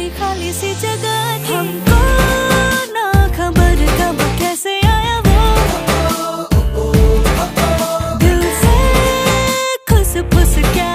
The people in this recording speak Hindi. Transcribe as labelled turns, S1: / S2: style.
S1: थोड़ी खाली सी जगह थी। हमको ना खबर कब कैसे आया वो। दिल से खुस फुस क्या